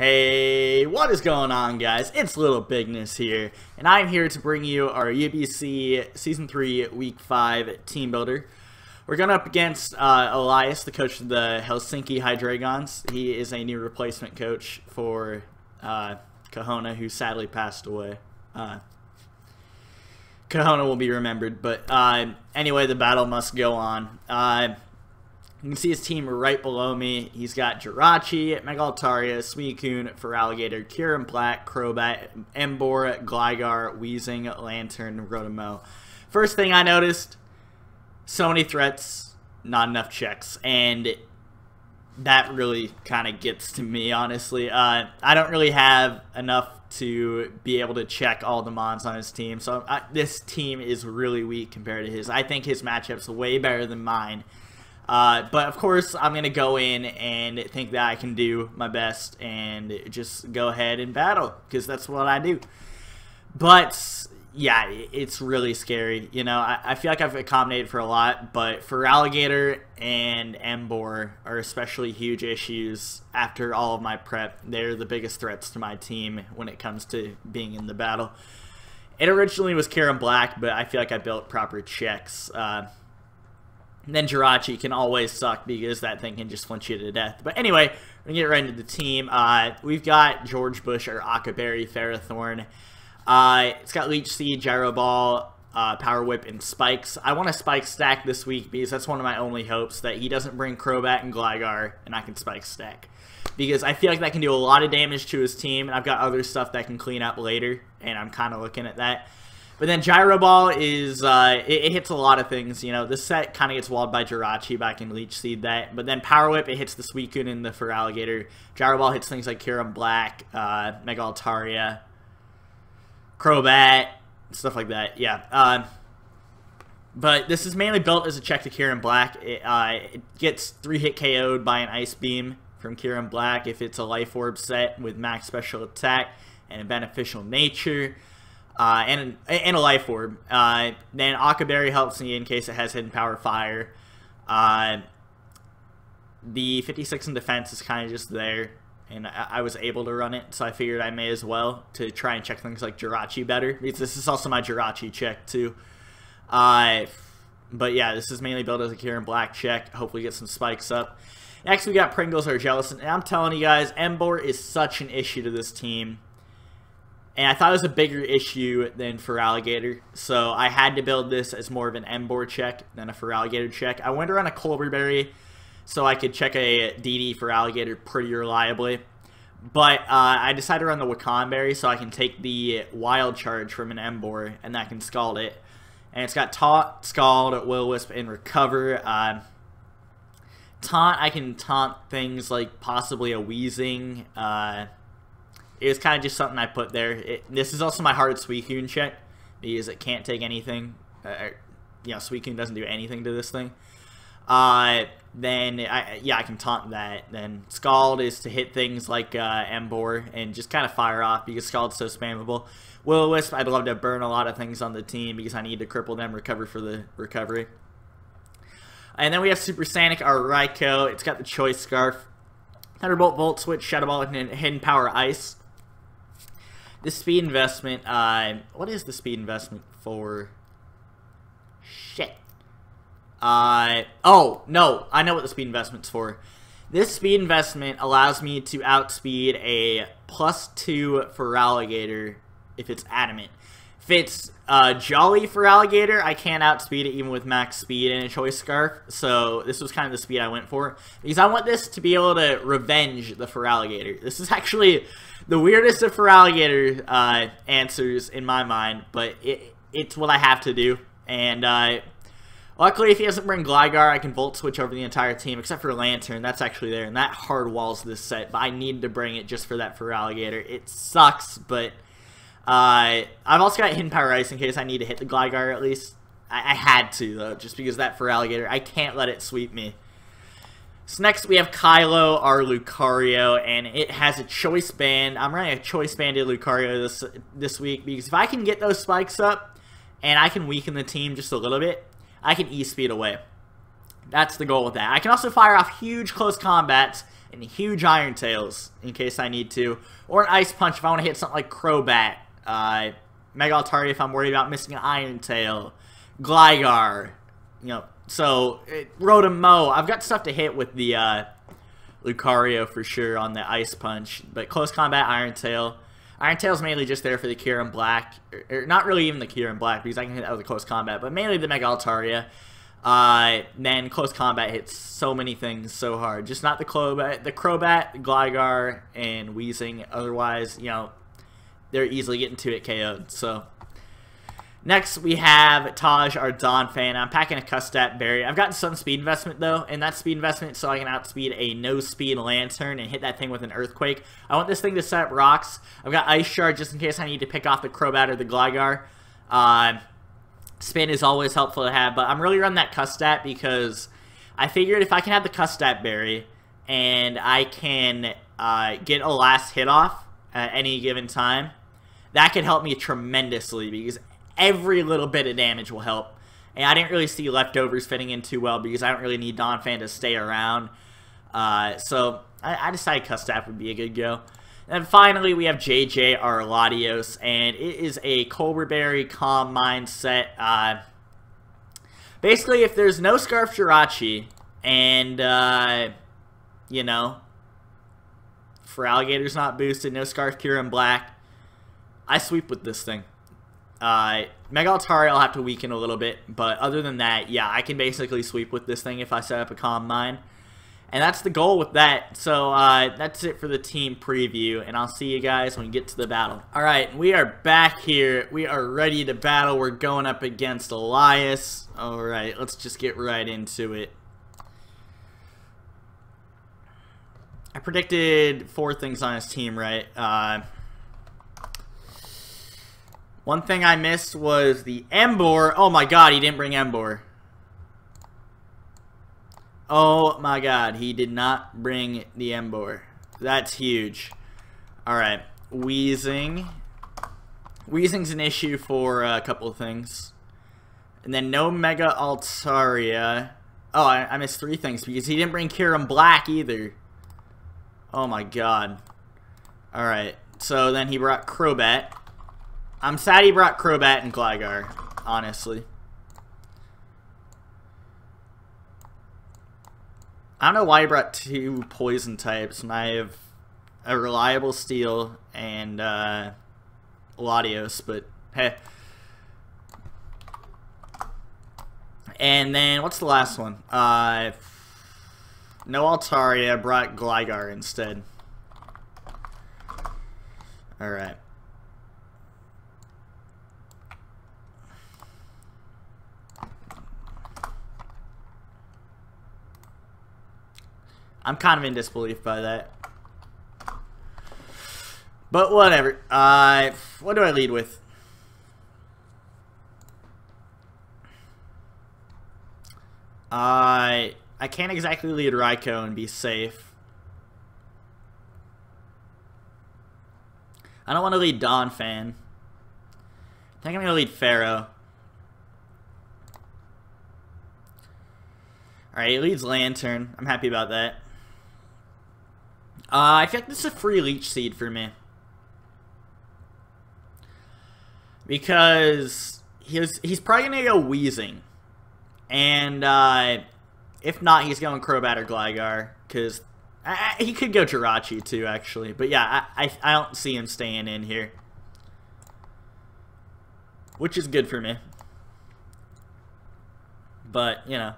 Hey, what is going on guys? It's Little Bigness here, and I'm here to bring you our UBC Season 3 Week 5 Team Builder. We're going up against uh, Elias, the coach of the Helsinki Hydreigons. He is a new replacement coach for uh, Kahona, who sadly passed away. Uh, Kahona will be remembered, but uh, anyway, the battle must go on. You can see his team right below me. He's got Jirachi, Mega Altaria, Suicune, Feraligatr, Kyurem Black, Crobat, Emboar, Gligar, Weezing, Lanturn, Rotom-Mow. First thing I noticed, so many threats, not enough checks. And that really kind of gets to me, honestly. Uh, I don't really have enough to be able to check all the mons on his team. So I, this team is really weak compared to his. I think his matchup's way better than mine. Uh, but of course, I'm going to go in and think that I can do my best and just go ahead and battle because that's what I do. But yeah, it's really scary. You know, I, I, feel like I've accommodated for a lot, but Feraligatr and Emboar are especially huge issues after all of my prep. They're the biggest threats to my team when it comes to being in the battle. It originally was Kyurem Black, but I feel like I built proper checks. Uh, then Jirachi can always suck because that thing can just flinch you to death. But anyway, we're going to get right into the team. Uh, we've got George Bush or Occa Berry, Ferrothorn. Uh, it's got Leech Seed, Gyro Ball, uh, Power Whip, and Spikes. I want to Spike stack this week because that's one of my only hopes that he doesn't bring Crobat and Gligar and I can Spike stack. Because I feel like that can do a lot of damage to his team and I've got other stuff that can clean up later and I'm kind of looking at that. But then Gyro Ball is, uh, it, it, hits a lot of things. You know, this set kind of gets walled by Jirachi, but I can Leech Seed that. But then Power Whip, it hits the Suicune and the Feraligatr. Gyro Ball hits things like Kyurem Black, uh, Mega Altaria, Crobat, stuff like that. Yeah. Uh, but this is mainly built as a check to Kyurem Black. It, uh, it gets 3-hit KO'd by an Ice Beam from Kyurem Black if it's a Life Orb set with max special attack and a beneficial nature uh, and and a life orb. Uh, then Occa Berry helps me in case it has hidden power fire. Uh, the 56 in defense is kind of just there, and I, I, was able to run it, so I figured I may as well to try and check things like Jirachi better. Because this is also my Jirachi check too. Uh, but yeah, this is mainly built as a Kyurem Black check. Hopefully get some spikes up. Next, we got Pringles or Jellicent. And I'm telling you guys, Emboar is such an issue to this team. And I thought it was a bigger issue than Feraligatr, so I had to build this as more of an Emboar check than a Feraligatr check. I went around a Colbur Berry so I could check a DD Feraligatr pretty reliably. But uh, I decided to run the Wacan Berry so I can take the Wild Charge from an Emboar, and that can Scald it. And it's got Taunt, Scald, Will-O-Wisp, and Recover. Uh, taunt, I can taunt things like possibly a Weezing, uh, it was kind of just something I put there. It, this is also my hard Suicune check because it can't take anything. Uh, uh you know, Suicune doesn't do anything to this thing. Uh, then, I, yeah, I can taunt that. Then Scald is to hit things like uh, Emboar and just kind of fire off because Scald's so spammable. Will-O-Wisp, I'd love to burn a lot of things on the team because I need to cripple them, recover for the recovery. And then we have Super Sonic, our Raikou. It's got the Choice Scarf. Thunderbolt, Volt Switch, Shadow Ball, and Hidden Power Ice. The speed investment, uh, what is the speed investment for? Shit. Uh, oh, no, I know what the speed investment's for. This speed investment allows me to outspeed a plus two Feraligatr if it's adamant. If it's uh, Jolly Feraligatr, I can't outspeed it even with max speed and a choice scarf. So this was kind of the speed I went for. Because I want this to be able to revenge the Feraligatr. This is actually the weirdest of Feraligatr uh, answers in my mind, but it, it's what I have to do. And uh, luckily, if he doesn't bring Gligar, I can Volt Switch over the entire team, except for Lanturn. That's actually there, and that hard walls this set, but I need to bring it just for that Feraligatr. It sucks, but uh, I've also got Hidden Power Ice in case I need to hit the Gligar at least. I, I had to, though, just because that Feraligatr, I can't let it sweep me. So next we have Kylo, our Lucario, and it has a Choice Band. I'm running a Choice Banded Lucario this, this week because if I can get those spikes up and I can weaken the team just a little bit, I can E-speed away. That's the goal with that. I can also fire off huge close combats and huge Iron Tails in case I need to, or an Ice Punch if I want to hit something like Crobat, uh, Mega Altaria if I'm worried about missing an Iron Tail, Gligar, you know. So Rotom Mow, I've got stuff to hit with the uh, Lucario for sure on the Ice Punch, but close combat Iron Tail. Iron Tail's mainly just there for the Kyurem Black, or, or, not really even the Kyurem Black because I can hit that with close combat, but mainly the Mega Altaria. Uh, then close combat hits so many things so hard. Just not the Crobat, the Crobat, Gligar, and Weezing. Otherwise, you know, they're easily getting to it KO'd. So Next, we have Taj, our Donphan. I'm packing a Custap Berry. I've gotten some speed investment, though, and that speed investment so I can outspeed a no-speed Lanturn and hit that thing with an Earthquake. I want this thing to set up rocks. I've got Ice Shard just in case I need to pick off the Crobat or the Gligar. Uh, spin is always helpful to have, but I'm really running that Custap because I figured if I can have the Custap Berry and I can uh, get a last hit off at any given time, that could help me tremendously because every little bit of damage will help. And I didn't really see leftovers fitting in too well because I don't really need Donphan to stay around. Uh, so I, I decided Custap would be a good go. And finally, we have JJ our Latios, and it is a Colbur Berry Calm Mindset. Uh, basically, if there's no Scarf Jirachi, and, uh, you know, Feraligatr's not boosted, no Scarf Kyurem Black, I sweep with this thing. Uh, Mega Altaria I'll have to weaken a little bit, but other than that, yeah, I can basically sweep with this thing if I set up a Calm Mind. And that's the goal with that. So uh, that's it for the team preview, and I'll see you guys when we get to the battle. All right, we are back here. We are ready to battle. We're going up against Elias. All right, let's just get right into it. I predicted four things on his team, right? Uh, one thing I missed was the Emboar. Oh my god, he didn't bring Emboar. Oh my god, he did not bring the Emboar. That's huge. Alright, Weezing. Weezing's an issue for a couple of things. And then no Mega Altaria. Oh, I, I missed three things because he didn't bring Kyurem Black either. Oh my god. Alright, so then he brought Crobat. I'm sad he brought Crobat and Gligar, honestly. I don't know why he brought two poison types and I have a reliable steel and uh, Latios, but hey. And then, what's the last one? Uh, no Altaria, brought Gligar instead. Alright. I'm kind of in disbelief by that. But whatever. Uh, what do I lead with? I I can't exactly lead Raikou and be safe. I don't want to lead Donphan. I think I'm to lead Ferro. Alright, he leads Lanturn. I'm happy about that. Uh, I think this is a free leech seed for me. Because he's, he's probably going to go Weezing. And uh, if not, he's going Crobat or Gligar. Because he could go Jirachi too, actually. But yeah, I, I, I don't see him staying in here. Which is good for me. But, you know.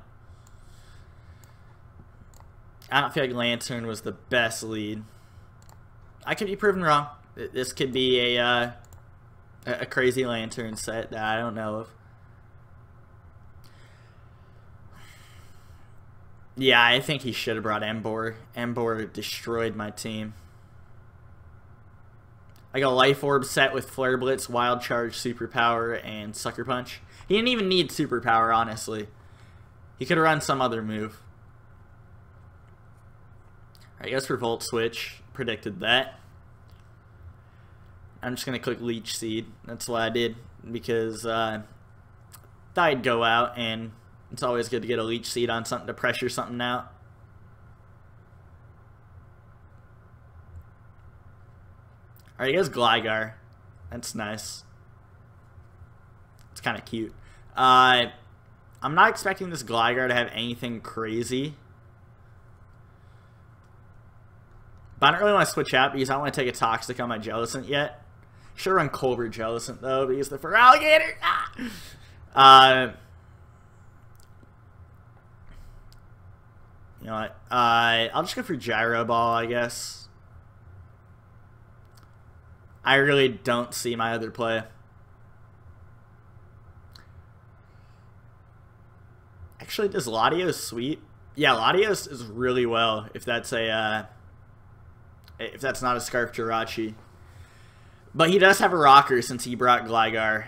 I don't feel like Lanturn was the best lead. I could be proven wrong. This could be a uh, a crazy Lanturn set that I don't know of. Yeah, I think he should have brought Emboar. Emboar destroyed my team. I got a Life Orb set with Flare Blitz, Wild Charge, Superpower, and Sucker Punch. He didn't even need Superpower, honestly. He could have run some other move. I guess Revolt Switch predicted that. I'm just going to click Leech Seed. That's what I did because uh, I'd go out and it's always good to get a Leech Seed on something to pressure something out. Alright, he has Gligar. That's nice. It's kind of cute. Uh, I'm not expecting this Gligar to have anything crazy. But I don't really want to switch out because I don't want to take a Toxic on my Jellicent yet. Should run Colbur Jellicent though because the Feraligatr. Ah! Uh, you know what? Uh, I'll just go for Gyro Ball, I guess. I really don't see my other play. Actually, does Latios sweet? Yeah, Latios is really well if that's a uh, if that's not a Scarf Jirachi. But he does have a rocker since he brought Gligar.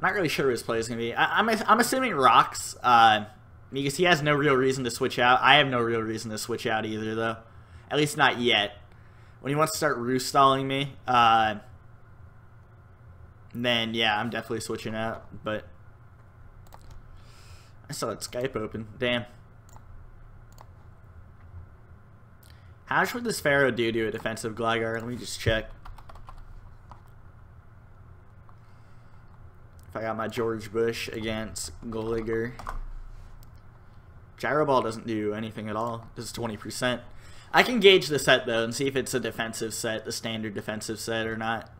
Not really sure what his play is going to be. I, am I'm, I'm assuming rocks, uh, because he has no real reason to switch out. I have no real reason to switch out either, though. At least not yet. When he wants to start roost stalling me, uh, then yeah, I'm definitely switching out. But I saw that Skype open. Damn. How much would this Ferro do to a defensive Gligar? Let me just check. If I got my George Bush against Gligar. Gyro Ball doesn't do anything at all. Is 20%. I can gauge the set, though, and see if it's a defensive set, the standard defensive set, or not.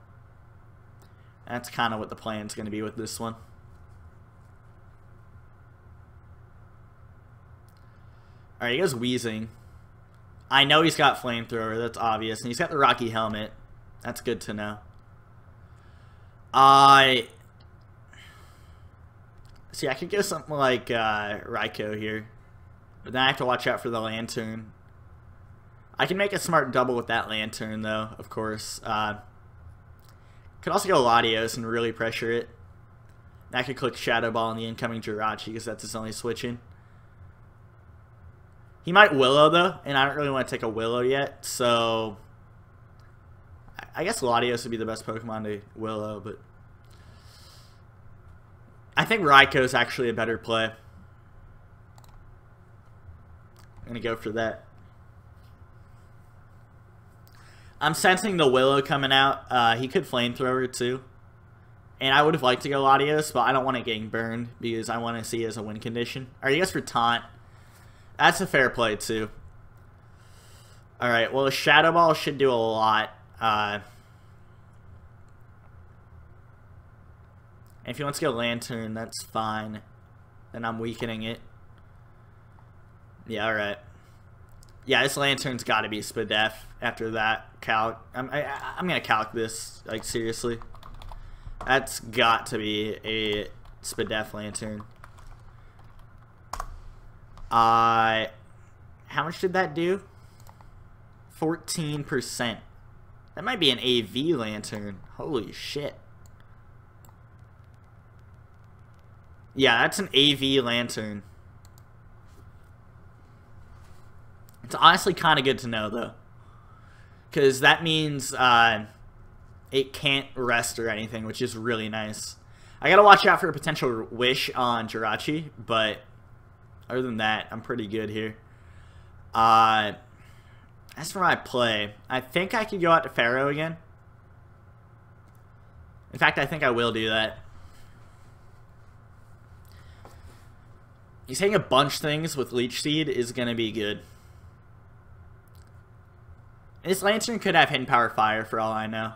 That's kind of what the plan's going to be with this one. Alright, he goes Weezing. I know he's got Flamethrower, that's obvious. And he's got the Rocky Helmet. That's good to know. I... See, I could go something like uh, Raikou here. But then I have to watch out for the Lanturn. I can make a smart double with that Lanturn, though, of course. Uh, could also go Latios and really pressure it. I could click Shadow Ball on the incoming Jirachi because that's his only switching. He might Willow, though, and I don't really want to take a Willow yet, so... I guess Latios would be the best Pokemon to Willow, but... I think Raikou actually a better play. I'm going to go for that. I'm sensing the Willow coming out. Uh, he could Flamethrower, too. And I would have liked to go Latios, but I don't want it getting burned because I want to see it as a win condition. Are you guys for Taunt? That's a fair play, too. Alright, well, Shadow Ball should do a lot. Uh, if he wants to go Lanturn, that's fine. Then I'm weakening it. Yeah, alright. Yeah, this Lanturn's got to be Spadef after that calc. I'm, I, I'm going to calc this, like, seriously. That's got to be a Spadef Lanturn. Uh, how much did that do? 14%. That might be an AV Lanturn. Holy shit. Yeah, that's an AV Lanturn. It's honestly kind of good to know, though. Because that means uh, it can't rest or anything, which is really nice. I gotta watch out for a potential wish on Jirachi, but other than that, I'm pretty good here. Uh, as for my play, I think I could go out to Ferro again. In fact, I think I will do that. He's hitting a bunch of things with Leech Seed is going to be good. This Lanturn could have Hidden Power Fire for all I know.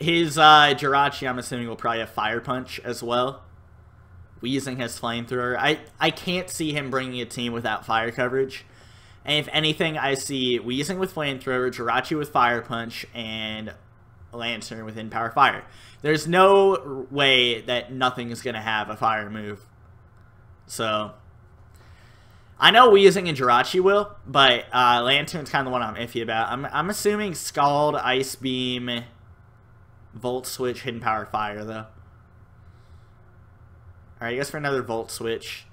His uh, Jirachi, I'm assuming, will probably have Fire Punch as well. Weezing his flamethrower. I, I can't see him bringing a team without fire coverage. And if anything, I see Weezing with flamethrower, Jirachi with fire punch, and Lanturn with power fire. There's no way that nothing is going to have a fire move. So, I know Weezing and Jirachi will, but uh, Lanturn's kind of the one I'm iffy about. I'm, I'm assuming Scald, Ice Beam, Volt Switch, Hidden Power Fire, though. Alright, I guess for another Volt Switch.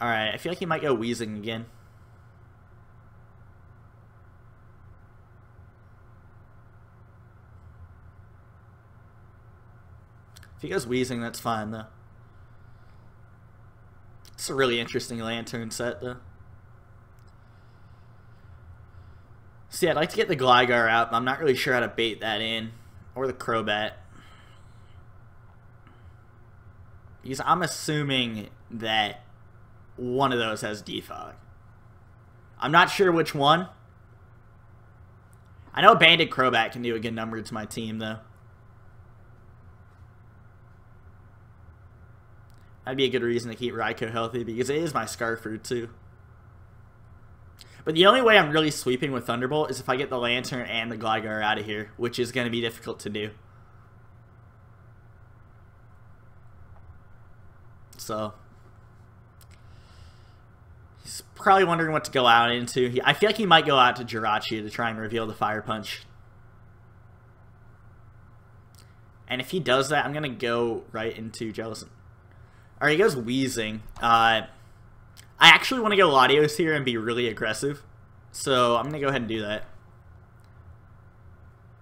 Alright, I feel like he might go Weezing again. If he goes Weezing, that's fine, though. It's a really interesting Lanturn set, though. See, I'd like to get the Gligar out, but I'm not really sure how to bait that in. Or the Crobat. Because I'm assuming that one of those has Defog. I'm not sure which one. I know Banded Crobat can do a good number to my team, though. That'd be a good reason to keep Raikou healthy, because it is my Scarfruit, too. But the only way I'm really sweeping with Thunderbolt is if I get the Lanturn and the Gligar out of here, which is going to be difficult to do. So, he's probably wondering what to go out into. He, I feel like he might go out to Jirachi to try and reveal the Fire Punch. And if he does that, I'm going to go right into Jellicent. Alright, he goes Weezing. Uh, I actually want to go Latios here and be really aggressive. So I'm going to go ahead and do that.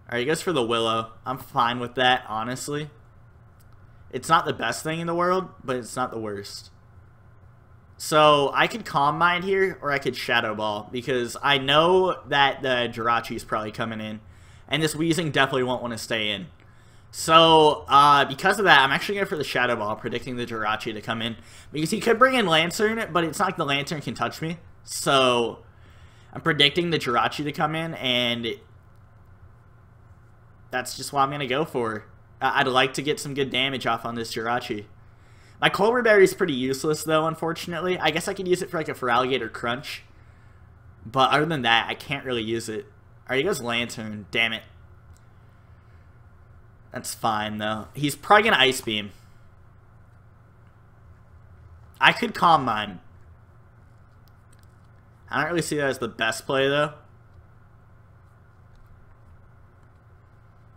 Alright, he goes for the Willow. I'm fine with that, honestly. It's not the best thing in the world, but it's not the worst. So I could Calm Mind here, or I could Shadow Ball, because I know that the Jirachi is probably coming in, and this Weezing definitely won't want to stay in. So, uh, because of that, I'm actually going for the Shadow Ball, predicting the Jirachi to come in, because he could bring in Lanturn, but it's not like the Lanturn can touch me. So, I'm predicting the Jirachi to come in, and that's just what I'm going to go for. I'd like to get some good damage off on this Jirachi. My Colbur Berry is pretty useless, though, unfortunately. I guess I could use it for, like, a Feraligatr Crunch. But other than that, I can't really use it. Alright, he goes Lanturn. Damn it. That's fine, though. He's probably going to Ice Beam. I could Calm Mind. I don't really see that as the best play, though.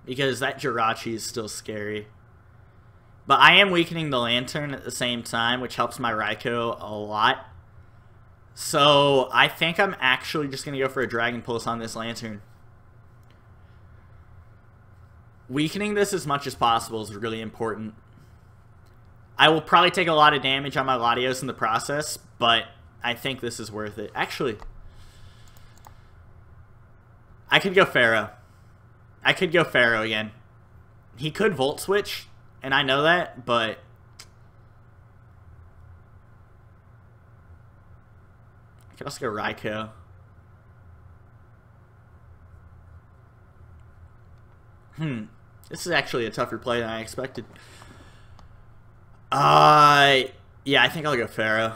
Because that Jirachi is still scary. But I am weakening the Lanturn at the same time, which helps my Raikou a lot. So I think I'm actually just going to go for a Dragon Pulse on this Lanturn. Weakening this as much as possible is really important. I will probably take a lot of damage on my Latios in the process, but I think this is worth it. Actually, I could go Ferro. I could go Ferro again. He could Volt Switch, and I know that, but... I could also go Raikou. Hmm. This is actually a tougher play than I expected. Uh, yeah, I think I'll go Ferro.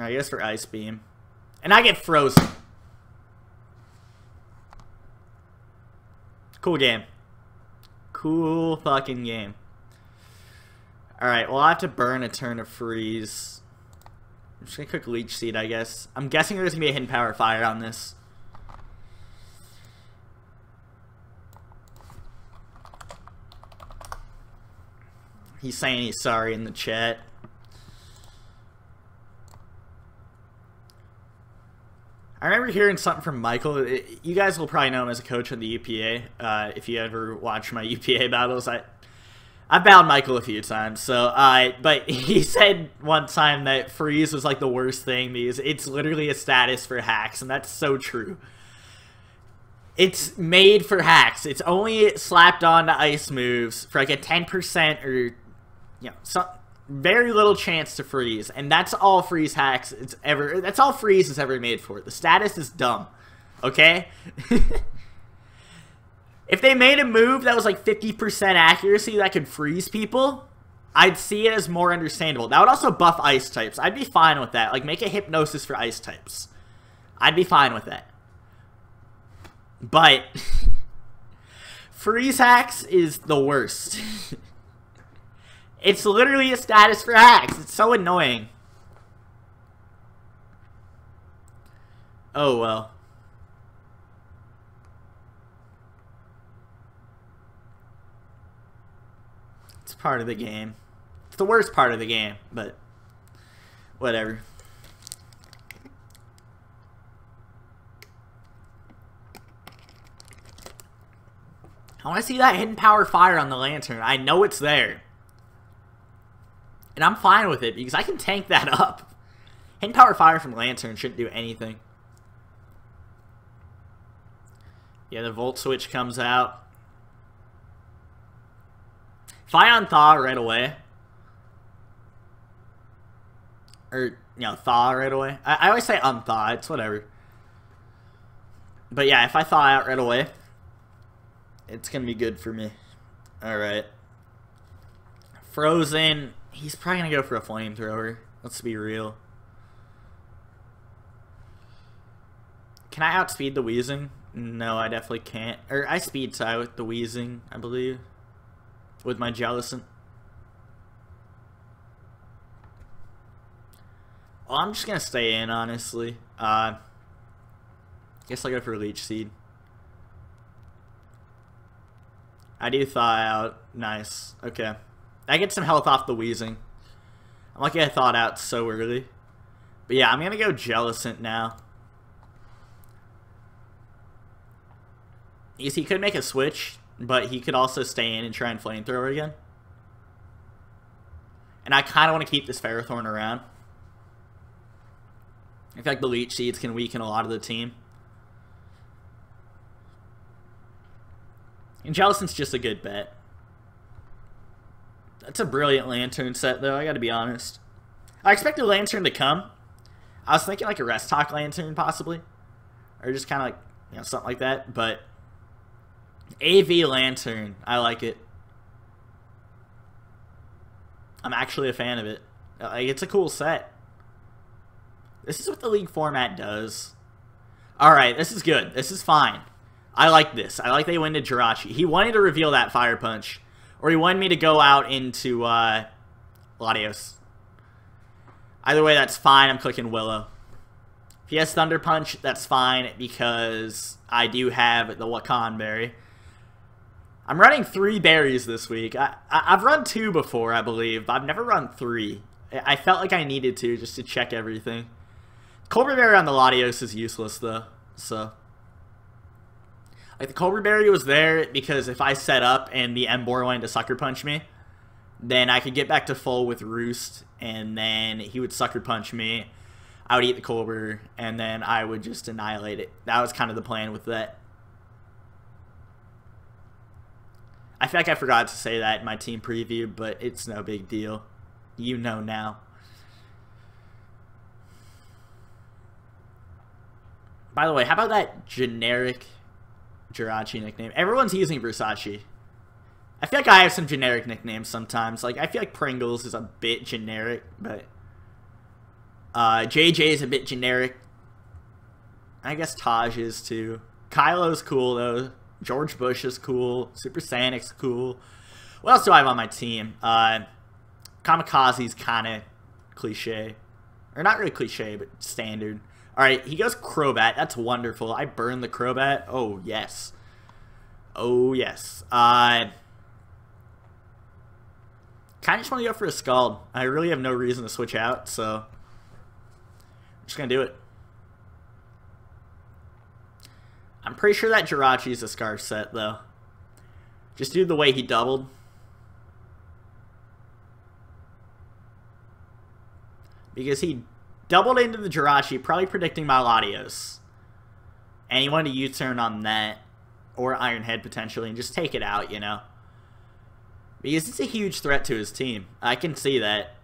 I guess for Ice Beam. And I get Frozen. Cool game. Cool fucking game. Alright, well, I have to burn a turn of freeze. I'm just gonna cook Leech Seed, I guess. I'm guessing there's gonna be a Hidden Power Fire on this. He's saying he's sorry in the chat. I remember hearing something from Michael. You guys will probably know him as a coach on the UPA. Uh, if you ever watch my UPA battles, I I've battled Michael a few times. So, uh, but he said one time that freeze was like the worst thing because it's literally a status for hacks, and that's so true. It's made for hacks. It's only slapped on to ice moves for like a ten percent or you know some very little chance to freeze, and that's all freeze hacks it's ever. That's all freeze is ever made for. The status is dumb. Okay. if they made a move that was like 50% accuracy that could freeze people, I'd see it as more understandable. That would also buff ice types. I'd be fine with that. Like make a hypnosis for ice types. I'd be fine with that. But freeze hacks is the worst. It's literally a status for hacks. It's so annoying. Oh, well. It's part of the game. It's the worst part of the game, but whatever. I want to see that hidden power fire on the Lanturn. I know it's there. And I'm fine with it because I can tank that up. Hidden power fire from Lanturn shouldn't do anything. Yeah, the volt switch comes out. If I unthaw right away, or you know, thaw right away. I, I always say unthaw. It's whatever. But yeah, if I thaw out right away, it's gonna be good for me. All right. Frozen. He's probably gonna go for a flamethrower. Let's be real. Can I outspeed the Weezing? No, I definitely can't. Or I speed tie with the Weezing, I believe. With my Jellicent. Well, I'm just gonna stay in, honestly. Uh, guess I'll go for Leech Seed. I do thaw out. Nice. Okay. I get some health off the Weezing. I'm lucky I thought out so early. But yeah, I'm gonna go Jellicent now. Because he could make a switch, but he could also stay in and try and flamethrower again. And I kind of want to keep this Ferrothorn around. I feel like the Leech Seeds can weaken a lot of the team. And Jellicent's just a good bet. That's a brilliant Lanturn set, though, I gotta be honest. I expected Lanturn to come. I was thinking like a Restock Lanturn, possibly. Or just kind of like, you know, something like that, but AV Lanturn. I like it. I'm actually a fan of it. Like, it's a cool set. This is what the league format does. Alright, this is good. This is fine. I like this. I like they went to Jirachi. He wanted to reveal that Fire Punch. Or he wanted me to go out into uh, Latios. Either way, that's fine. I'm clicking Willow. If he has Thunder Punch, that's fine because I do have the Wacan Berry. I'm running three berries this week. I, I, have run two before, I believe, but I've never run three. I felt like I needed to just to check everything. Colbur Berry on the Latios is useless, though, so... Like, the Colbur Berry was there because if I set up and the Emboar wanted to Sucker Punch me, then I could get back to full with Roost, and then he would Sucker Punch me. I would eat the Colbur, and then I would just annihilate it. That was kind of the plan with that. I feel like I forgot to say that in my team preview, but it's no big deal. You know now. By the way, how about that generic Jirachi nickname? Everyone's using Versace. I feel like I have some generic nicknames sometimes. Like, I feel like Pringles is a bit generic, but... Uh, JJ is a bit generic. I guess Taj is too. Kylo's cool, though. George Bush is cool. Super Sonic's cool. What else do I have on my team? Uh, Kamikaze's kind of cliche. Or not really cliche, but standard. Alright, he goes Crobat. That's wonderful. I burn the Crobat. Oh, yes. Oh, yes. Uh, kind of just want to go for a Scald. I really have no reason to switch out, so... I'm just going to do it. I'm pretty sure that Jirachi is a Scarf set, though. Just due to the way he doubled. Because he doubled into the Jirachi, probably predicting my Latios. And he wanted to U-turn on that. Or Iron Head, potentially, and just take it out, you know? Because it's a huge threat to his team. I can see that.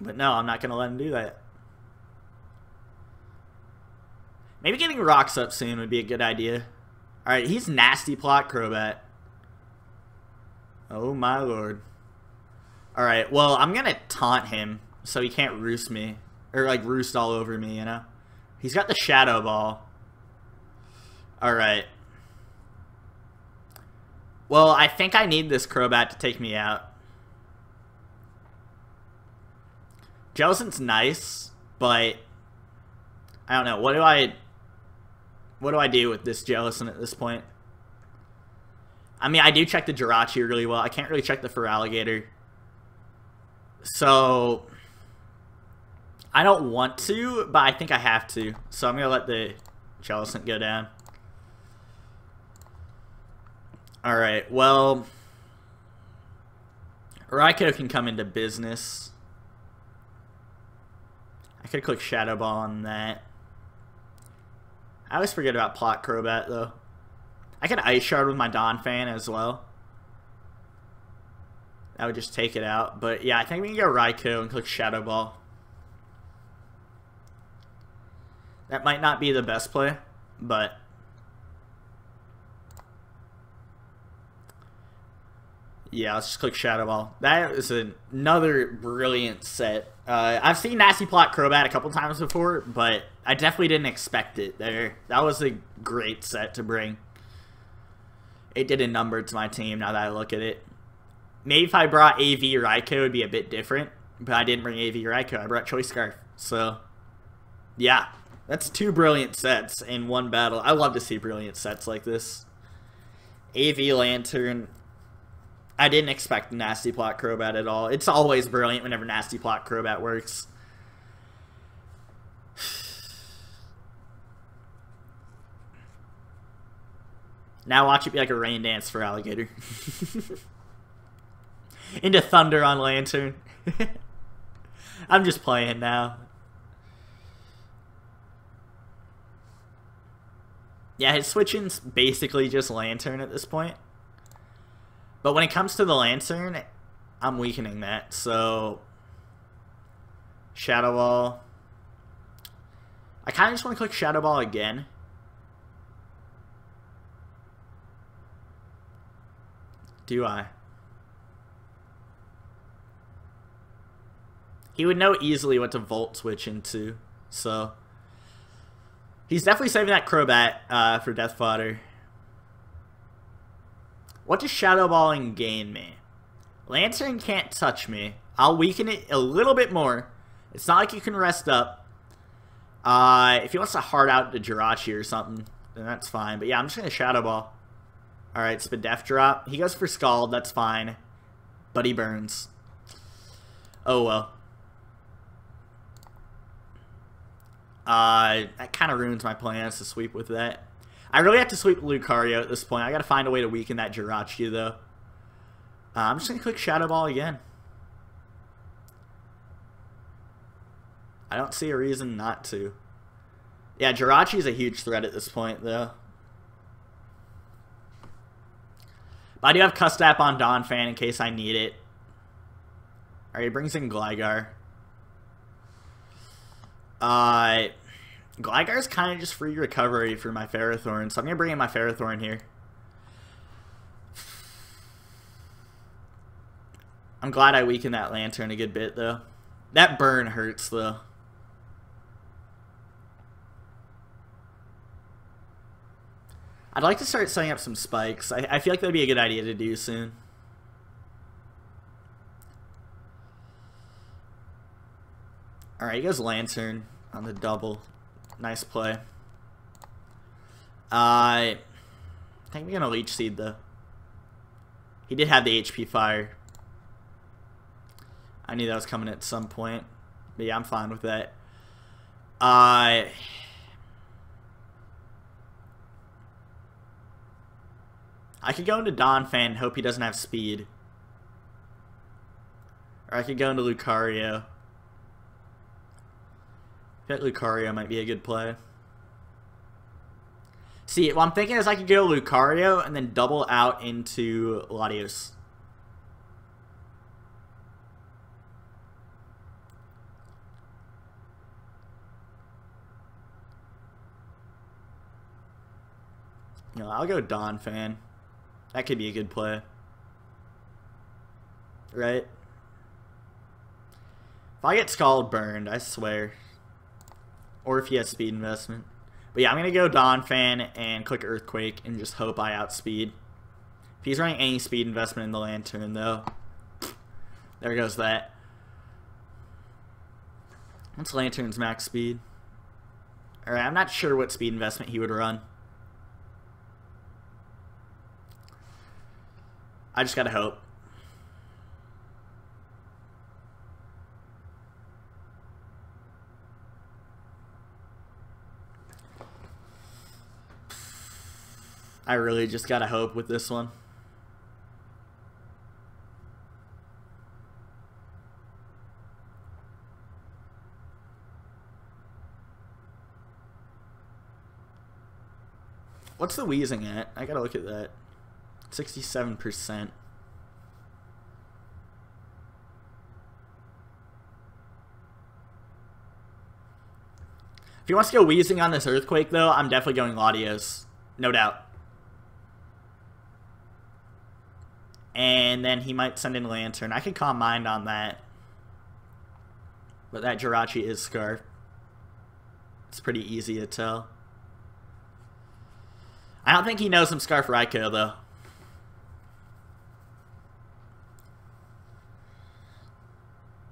But no, I'm not going to let him do that. Maybe getting rocks up soon would be a good idea. Alright, he's nasty plot Crobat. Oh my lord. Alright, well, I'm gonna taunt him so he can't roost me. Or, like, roost all over me, you know? He's got the Shadow Ball. Alright. Well, I think I need this Crobat to take me out. Jellicent's nice, but... I don't know. What do I... What do I do with this Jellicent at this point? I mean, I do check the Jirachi really well. I can't really check the Feraligatr. So, I don't want to, but I think I have to. So I'm going to let the Jellicent go down. Alright, well... Raikou can come into business. I could click Shadow Ball on that. I always forget about Plot Crobat, though. I could Ice Shard with my Donphan as well. That would just take it out. But yeah, I think we can go Raikou and click Shadow Ball. That might not be the best play, but... Yeah, let's just click Shadow Ball. That is another brilliant set. Uh, I've seen Nasty Plot Crobat a couple times before, but I definitely didn't expect it there. That was a great set to bring. It did a number to my team now that I look at it. Maybe if I brought AV Raikou, it would be a bit different, but I didn't bring AV Raikou. I brought Choice Scarf. So, yeah, that's two brilliant sets in one battle. I love to see brilliant sets like this. AV Lanturn. I didn't expect Nasty Plot Crobat at all. It's always brilliant whenever Nasty Plot Crobat works. Now watch it be like a rain dance Feraligatr. Into Thunder on Lanturn. I'm just playing now. Yeah, his switching's basically just Lanturn at this point. But when it comes to the Lanturn, I'm weakening that. So, Shadow Ball. I kind of just want to click Shadow Ball again. Do I? He would know easily what to Volt Switch into, so... He's definitely saving that Crobat uh, for Death Fodder. What does Shadow Balling gain me? Lanturn can't touch me. I'll weaken it a little bit more. It's not like you can rest up. Uh, if he wants to hard out the Jirachi or something, then that's fine. But yeah, I'm just going to Shadow Ball. Alright, Spadef drop. He goes for Scald, that's fine. But he burns. Oh well. Uh, that kind of ruins my plans to sweep with that. I really have to sweep Lucario at this point. I gotta find a way to weaken that Jirachi, though. Uh, I'm just gonna click Shadow Ball again. I don't see a reason not to. Yeah, Jirachi is a huge threat at this point, though. But I do have Custap on Donphan in case I need it. Alright, he brings in Gligar. Uh, Gligar's kind of just free recovery for my Ferrothorn, so I'm going to bring in my Ferrothorn here. I'm glad I weakened that Lanturn a good bit, though. That burn hurts, though. I'd like to start setting up some spikes. I, I feel like that'd be a good idea to do soon. Alright, he goes Lanturn on the double. Nice play. Uh, I think we're going to Leech Seed, though. He did have the HP Fire. I knew that was coming at some point. But yeah, I'm fine with that. Uh... I could go into Donphan and hope he doesn't have speed. Or I could go into Lucario. Bet Lucario might be a good play. See, what I'm thinking is I could go Lucario and then double out into Latios. You know, I'll go Donphan. That could be a good play. Right? If I get Scald burned, I swear. Or if he has speed investment. But yeah, I'm going to go Donphan and click Earthquake and just hope I outspeed. If he's running any speed investment in the Lanturn, though, there goes that. What's Lanturn's max speed? Alright, I'm not sure what speed investment he would run. I just gotta hope. I really just gotta hope with this one. What's the Weezing at? I gotta look at that. 67%. If he wants to go Weezing on this earthquake, though, I'm definitely going Latios. No doubt. And then he might send in Lanturn. I could calm mind on that. But that Jirachi is Scarf. It's pretty easy to tell. I don't think he knows I'm Scarf Raikou, though.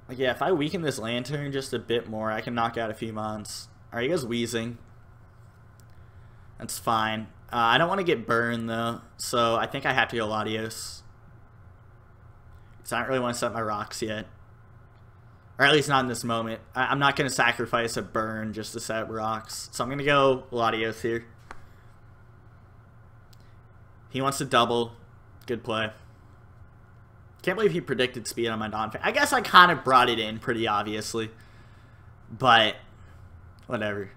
Like, yeah, if I weaken this Lanturn just a bit more, I can knock out a few mons. Are you guys Weezing? That's fine. Uh, I don't want to get burned, though, so I think I have to go Latios. Because I don't really want to set my rocks yet. Or at least not in this moment. I am not going to sacrifice a burn just to set rocks. So I'm going to go Latios here. He wants to double. Good play. Can't believe he predicted speed on my non I guess I kind of brought it in pretty obviously. But, whatever.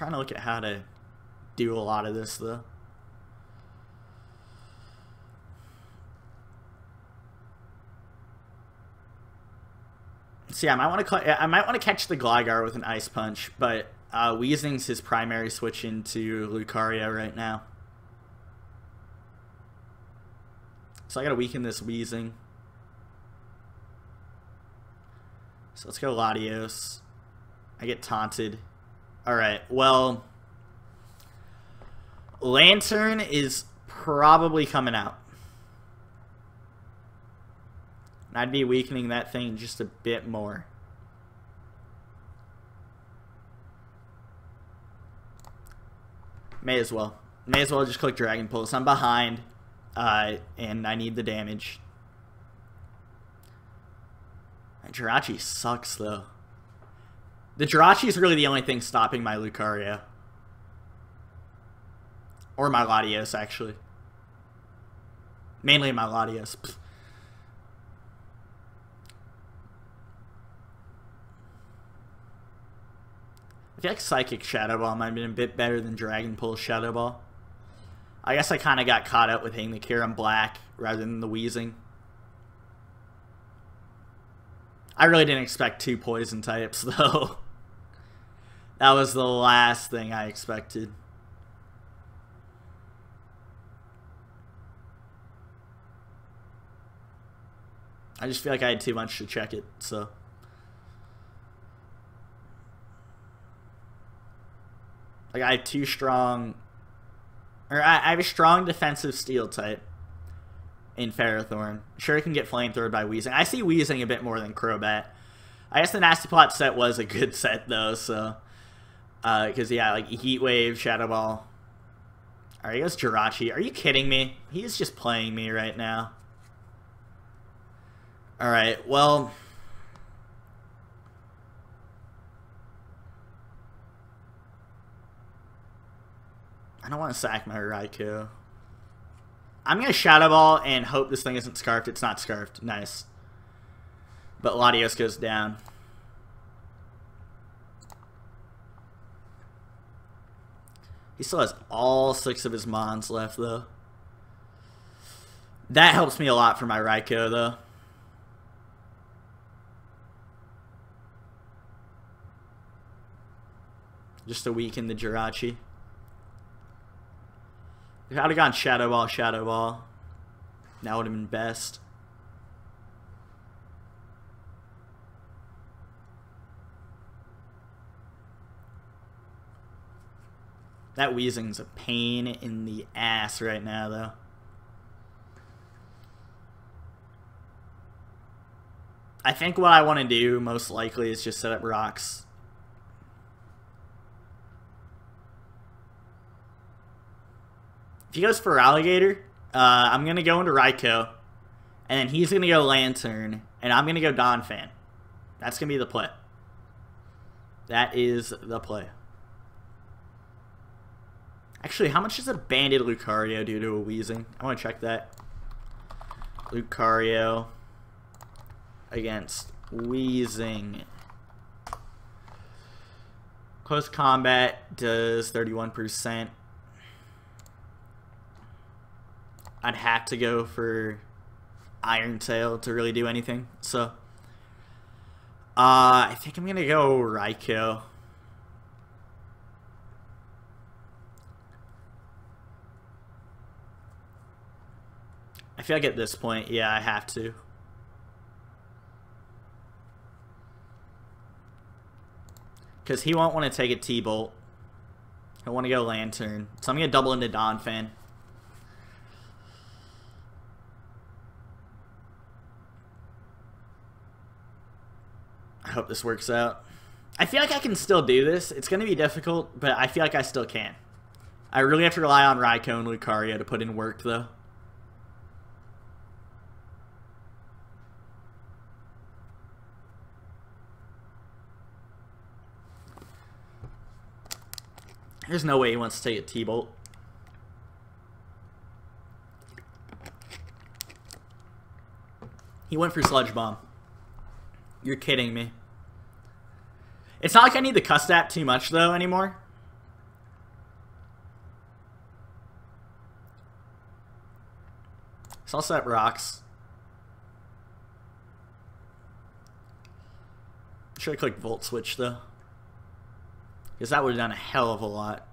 Trying to look at how to do a lot of this though. Yeah, I might want to I might want to catch the Gligar with an Ice Punch, but uh, Weezing's his primary switch into Lucario right now. So I gotta weaken this Weezing. So let's go Latios. I get taunted. Alright, well... Lanturn is probably coming out. And I'd be weakening that thing just a bit more. May as well. May as well just click Dragon Pulse. I'm behind, uh, and I need the damage. That Jirachi sucks, though. The Jirachi is really the only thing stopping my Lucario. Or my Latios, actually. Mainly my Latios. I feel like Psychic Shadow Ball might have been a bit better than Dragon Pulse Shadow Ball. I guess I kind of got caught up with hitting the Kyurem Black rather than the Weezing. I really didn't expect two poison types, though. That was the last thing I expected. I just feel like I had too much to check it, so... Like I have two strong, or I, I have a strong defensive steel type in Ferrothorn. Sure, it can get flamethrowered by Weezing. I see Weezing a bit more than Crobat. I guess the Nasty Plot set was a good set though, so because uh, yeah, like Heat Wave, Shadow Ball. Alright, he goes Jirachi. Are you kidding me? He's just playing me right now. Alright, well... I don't want to sack my Raikou. I'm going to Shadow Ball and hope this thing isn't Scarfed. It's not Scarfed. Nice. But Latios goes down. He still has all six of his Mons left, though. That helps me a lot for my Raikou, though. Just to weaken the Jirachi. If I'd have gone Shadow Ball, Shadow Ball, that would have been best. That Weezing's a pain in the ass right now, though. I think what I want to do, most likely, is just set up rocks If he goes Feraligatr, uh, I'm going to go into Raikou. And then he's going to go Lanturn. And I'm going to go Donphan. That's going to be the play. That is the play. Actually, how much does a banded Lucario do to a Weezing? I want to check that. Lucario against Weezing. Close combat does 31%. I'd have to go for Iron Tail to really do anything. So, uh, I think I'm going to go Raikou. I feel like at this point, yeah, I have to. Because he won't want to take a T-Bolt. He'll want to go Lanturn. So I'm going to double into Donphan. I hope this works out. I feel like I can still do this. It's going to be difficult, but I feel like I still can. I really have to rely on Raikou and Lucario to put in work, though. There's no way he wants to take a T-Bolt. He went for Sludge Bomb. You're kidding me. It's not like I need the Custap too much, though, anymore. Sunset rocks. Should I click Volt Switch, though? Because that would have done a hell of a lot.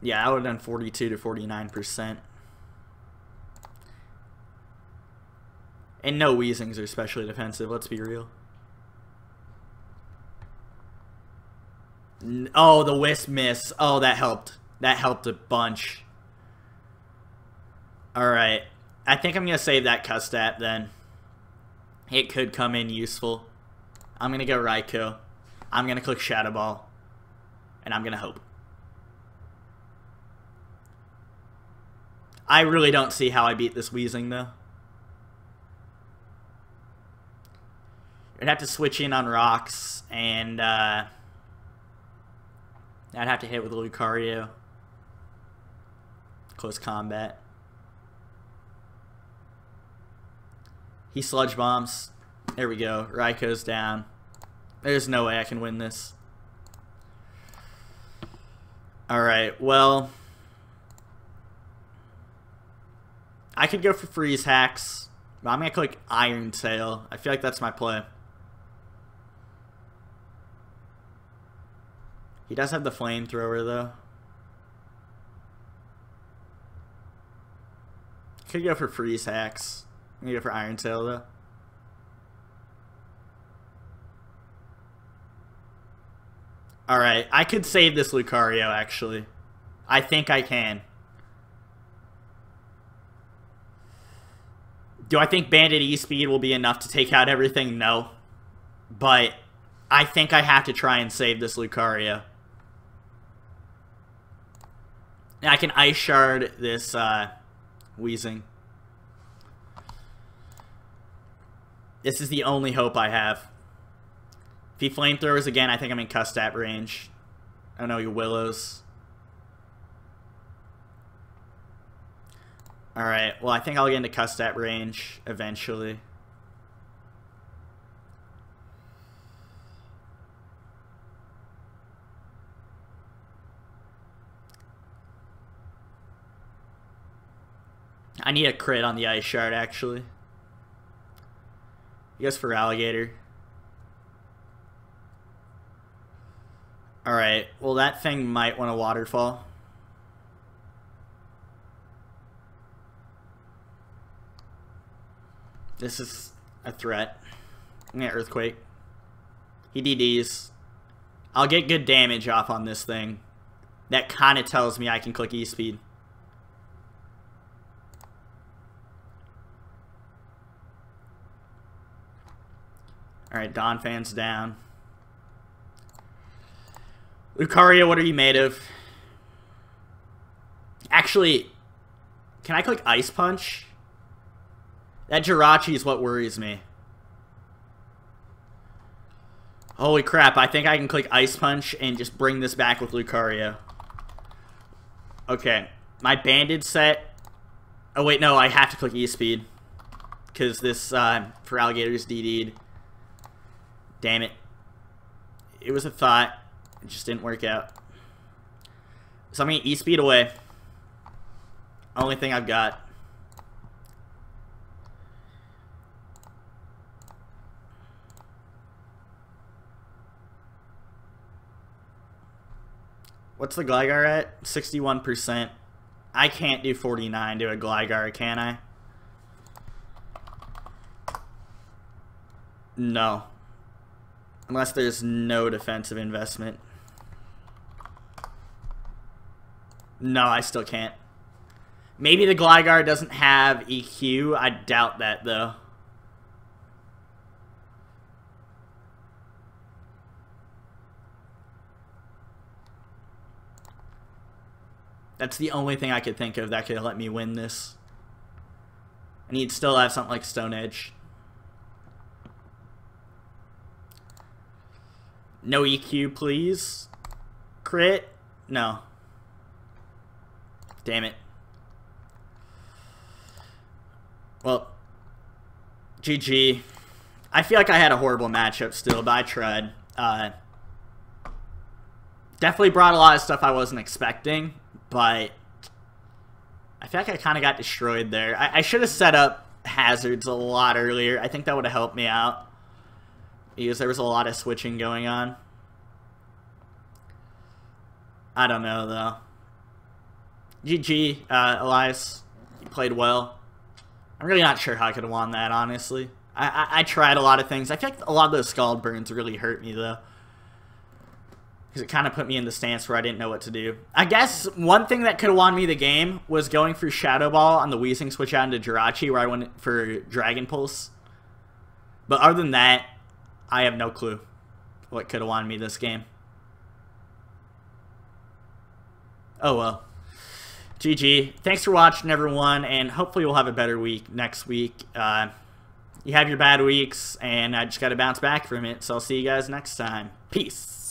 Yeah, I would have done 42 to 49%. And no Weezings are especially defensive, let's be real. Oh, the Wisp miss. Oh, that helped. That helped a bunch. Alright. I think I'm going to save that Custap then. It could come in useful. I'm going to go Raikou. I'm going to click Shadow Ball. And I'm going to hope. I really don't see how I beat this Weezing, though. I'd have to switch in on rocks, and uh, I'd have to hit with Lucario. Close combat. He sludge bombs. There we go. Raikou's down. There's no way I can win this. Alright, well... I could go for freeze hacks. But I'm going to click Iron Tail. I feel like that's my play. He does have the flamethrower, though. Could go for freeze hacks. Gonna go for Iron Tail though. Alright, I could save this Lucario actually. I think I can. Do I think Banded E-Speed will be enough to take out everything? No. But I think I have to try and save this Lucario. I can Ice Shard this uh, Weezing. This is the only hope I have. If he flamethrowers again, I think I'm in Custap range. I don't know, you Willows. Alright, well I think I'll get into Custap range eventually. I need a crit on the ice shard actually. Guess Feraligatr. Alright, well that thing might want a waterfall. This is a threat. I'm earthquake. He DDs. I'll get good damage off on this thing. That kind of tells me I can click E-Speed. Alright, Donphan's down. Lucario, what are you made of? Actually, can I click Ice Punch? That Jirachi is what worries me. Holy crap, I think I can click Ice Punch and just bring this back with Lucario. Okay, my Banded set... Oh wait, no, I have to click E-Speed. Because this, uh, Feraligatr's DD'd. Damn it. It was a thought. It just didn't work out. So I'm going to E-Speed away. Only thing I've got. What's the Gligar at? 61%. I can't do 49 to a Gligar, can I? No. Unless there's no defensive investment. No, I still can't. Maybe the Gligar doesn't have EQ. I doubt that, though. That's the only thing I could think of that could let me win this. And he'd still have something like Stone Edge. No EQ, please. Crit? No. Damn it. Well, GG. I feel like I had a horrible matchup still, but I tried. Uh, definitely brought a lot of stuff I wasn't expecting but I feel like I kind of got destroyed there. I, I should have set up hazards a lot earlier. I think that would have helped me out because there was a lot of switching going on. I don't know, though. GG, uh, Elias. You played well. I'm really not sure how I could have won that, honestly. I, I, I tried a lot of things. I feel like a lot of those scald burns really hurt me, though because it kind of put me in the stance where I didn't know what to do. I guess one thing that could have won me the game was going through Shadow Ball on the Weezing switch out into Jirachi where I went for Dragon Pulse. But other than that, I have no clue what could have won me this game. Oh well. GG. Thanks for watching, everyone, and hopefully we'll have a better week next week. Uh, you have your bad weeks, and I just got to bounce back from it, so I'll see you guys next time. Peace.